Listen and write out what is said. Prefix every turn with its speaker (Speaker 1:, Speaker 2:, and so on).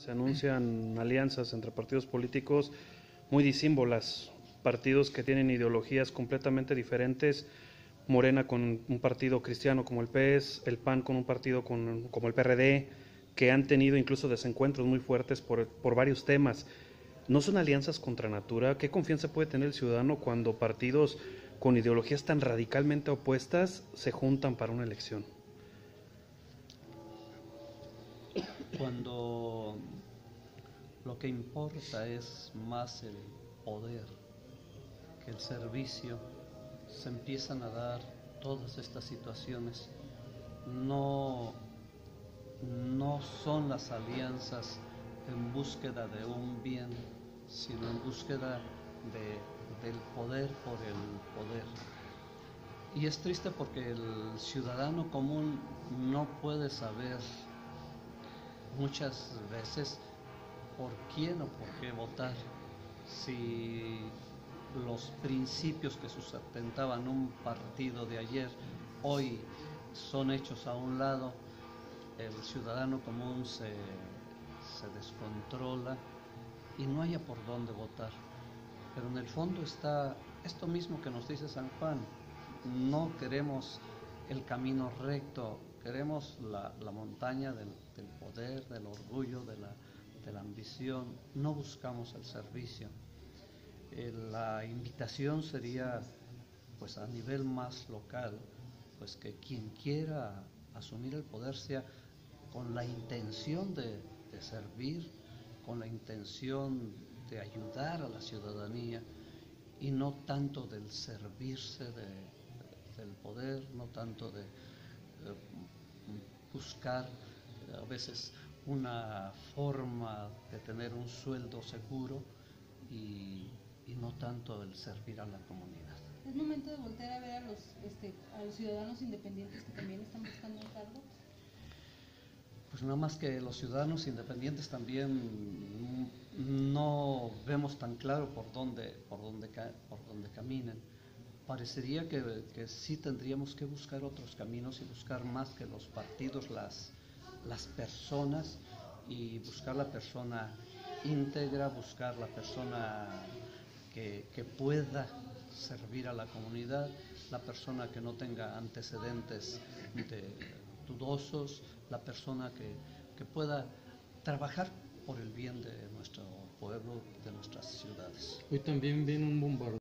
Speaker 1: Se anuncian alianzas entre partidos políticos muy disímbolas, partidos que tienen ideologías completamente diferentes, Morena con un partido cristiano como el PES, el PAN con un partido con, como el PRD, que han tenido incluso desencuentros muy fuertes por, por varios temas. ¿No son alianzas contra natura? ¿Qué confianza puede tener el ciudadano cuando partidos con ideologías tan radicalmente opuestas se juntan para una elección?
Speaker 2: Cuando lo que importa es más el poder que el servicio, se empiezan a dar todas estas situaciones. No, no son las alianzas en búsqueda de un bien, sino en búsqueda de, del poder por el poder. Y es triste porque el ciudadano común no puede saber muchas veces por quién o por qué votar. Si los principios que sustentaban un partido de ayer hoy son hechos a un lado, el ciudadano común se, se descontrola y no haya por dónde votar. Pero en el fondo está esto mismo que nos dice San Juan, no queremos el camino recto, queremos la, la montaña del, poder, del orgullo, de la, de la ambición, no buscamos el servicio. Eh, la invitación sería, pues a nivel más local, pues que quien quiera asumir el poder sea con la intención de, de servir, con la intención de ayudar a la ciudadanía y no tanto del servirse de, del poder, no tanto de, de buscar a veces una forma de tener un sueldo seguro y, y, no tanto el servir a la comunidad.
Speaker 3: ¿Es momento de volver a ver a los, este, a los ciudadanos independientes que también están buscando un cargo?
Speaker 2: Pues nada más que los ciudadanos independientes también no vemos tan claro por dónde, por dónde, por dónde caminan. Parecería que, que sí tendríamos que buscar otros caminos y buscar más que los partidos, las, las personas y buscar la persona íntegra, buscar la persona que, que, pueda servir a la comunidad, la persona que no tenga antecedentes de, dudosos, la persona que, que pueda trabajar por el bien de nuestro pueblo, de nuestras ciudades.
Speaker 4: Hoy también viene un bombardeo.